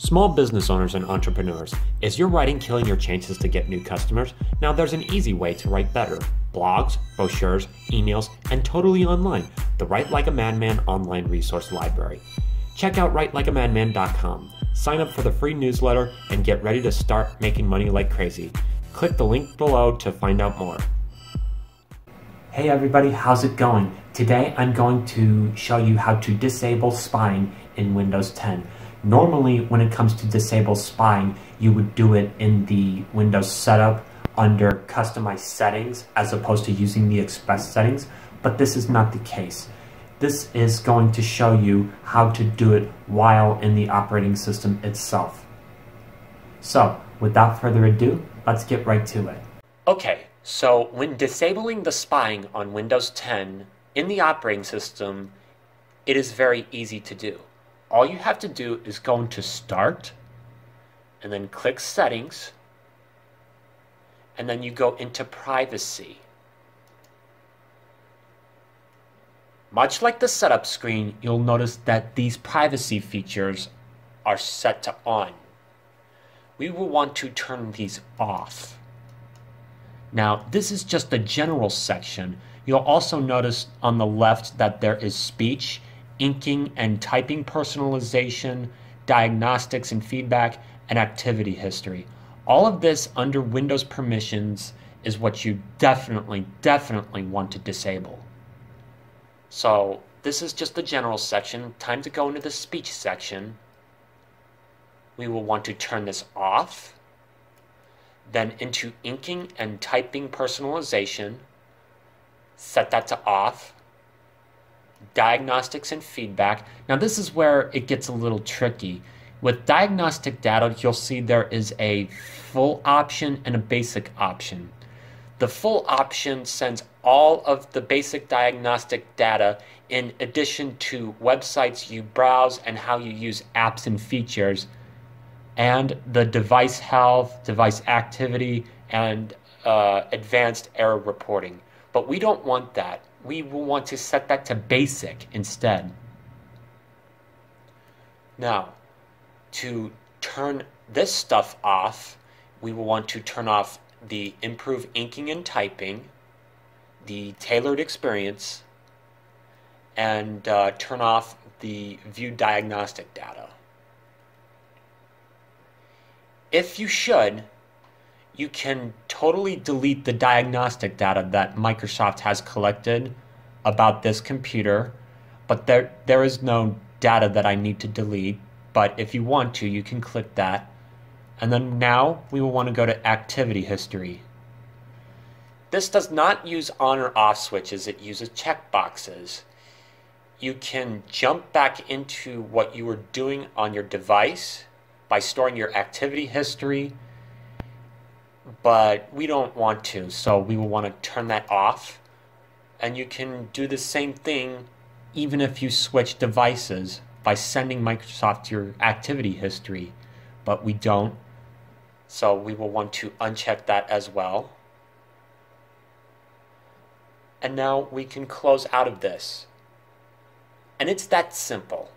Small business owners and entrepreneurs, is your writing killing your chances to get new customers? Now there's an easy way to write better. Blogs, brochures, emails, and totally online. The Write Like a Madman online resource library. Check out writelikeamadman.com. Sign up for the free newsletter and get ready to start making money like crazy. Click the link below to find out more. Hey everybody, how's it going? Today I'm going to show you how to disable spying in Windows 10. Normally, when it comes to disable spying, you would do it in the Windows setup under customized settings as opposed to using the express settings, but this is not the case. This is going to show you how to do it while in the operating system itself. So, without further ado, let's get right to it. Okay, so when disabling the spying on Windows 10 in the operating system, it is very easy to do all you have to do is go into Start, and then click Settings, and then you go into Privacy. Much like the setup screen, you'll notice that these privacy features are set to on. We will want to turn these off. Now, this is just the general section. You'll also notice on the left that there is speech inking and typing personalization, diagnostics and feedback, and activity history. All of this under Windows permissions is what you definitely, definitely want to disable. So this is just the general section. Time to go into the speech section. We will want to turn this off. Then into inking and typing personalization. Set that to off diagnostics and feedback. Now this is where it gets a little tricky. With diagnostic data, you'll see there is a full option and a basic option. The full option sends all of the basic diagnostic data in addition to websites you browse and how you use apps and features, and the device health, device activity, and uh, advanced error reporting. But we don't want that we will want to set that to basic instead. Now, to turn this stuff off, we will want to turn off the improve inking and typing, the tailored experience, and uh, turn off the view diagnostic data. If you should, you can totally delete the diagnostic data that Microsoft has collected about this computer, but there there is no data that I need to delete. But if you want to, you can click that. And then now we will want to go to activity history. This does not use on or off switches, it uses checkboxes. You can jump back into what you were doing on your device by storing your activity history but we don't want to, so we will want to turn that off. And you can do the same thing even if you switch devices by sending Microsoft your activity history, but we don't. So we will want to uncheck that as well. And now we can close out of this. And it's that simple.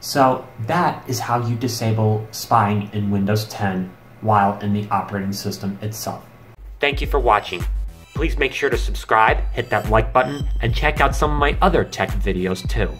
So that is how you disable spying in Windows 10 while in the operating system itself. Thank you for watching. Please make sure to subscribe, hit that like button, and check out some of my other tech videos too.